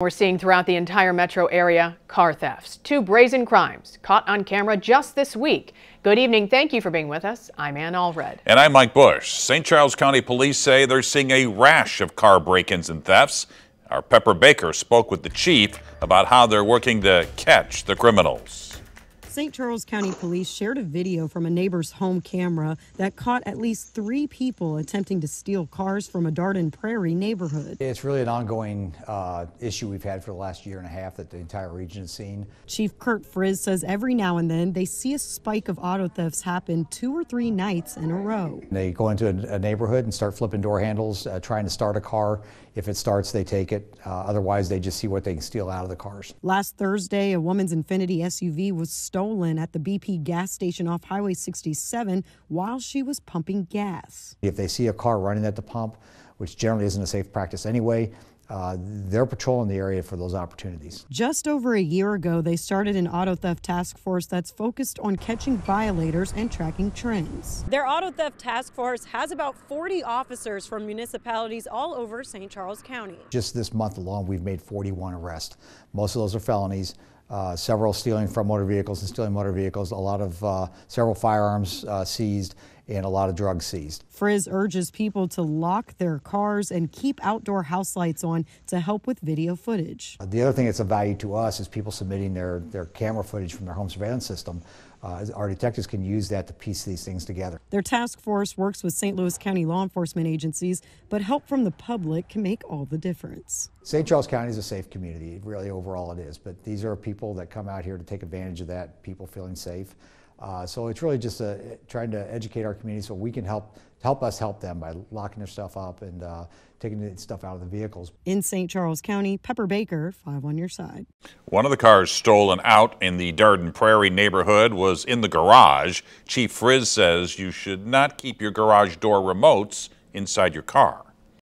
We're seeing throughout the entire metro area car thefts. Two brazen crimes caught on camera just this week. Good evening. Thank you for being with us. I'm Anne Allred. And I'm Mike Bush. St. Charles County Police say they're seeing a rash of car break-ins and thefts. Our Pepper Baker spoke with the chief about how they're working to catch the criminals. St. Charles County Police shared a video from a neighbor's home camera that caught at least three people attempting to steal cars from a Dardenne Prairie neighborhood. It's really an ongoing uh, issue we've had for the last year and a half that the entire region has seen. Chief Kurt Frisz says every now and then they see a spike of auto thefts happen two or three nights in a row. They go into a, a neighborhood and start flipping door handles, uh, trying to start a car. If it starts, they take it. Uh, otherwise, they just see what they can steal out of the cars. Last Thursday, a woman's Infiniti SUV was stolen stolen at the BP gas station off Highway 67 while she was pumping gas. If they see a car running at the pump, which generally isn't a safe practice anyway, uh, they're patrolling the area for those opportunities. Just over a year ago, they started an auto theft task force that's focused on catching violators and tracking trends. Their auto theft task force has about 40 officers from municipalities all over St. Charles County. Just this month alone, we've made 41 arrests. Most of those are felonies. Uh, several stealing from motor vehicles and stealing motor vehicles, a lot of uh, several firearms uh, seized, and a lot of drugs seized. Frisz urges people to lock their cars and keep outdoor house lights on to help with video footage. The other thing that's of value to us is people submitting their, their camera footage from their home surveillance system. Uh, our detectives can use that to piece these things together. Their task force works with St. Louis County law enforcement agencies, but help from the public can make all the difference. St. Charles County is a safe community, really overall it is, but these are people that come out here to take advantage of that, people feeling safe. Uh, so it's really just a, uh, trying to educate our community so we can help help us help them by locking their stuff up and uh, taking the stuff out of the vehicles. In St. Charles County, Pepper Baker, five on your side. One of the cars stolen out in the Dardenne Prairie neighborhood was in the garage. Chief Frisz says you should not keep your garage door remotes inside your car.